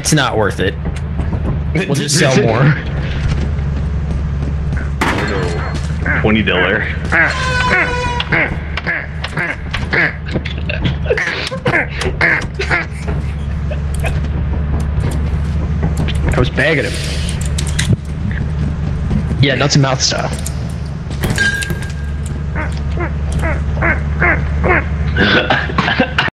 it's not worth it. We'll just sell more. Twenty dollar. I was bagging him. Yeah, nuts and mouth style.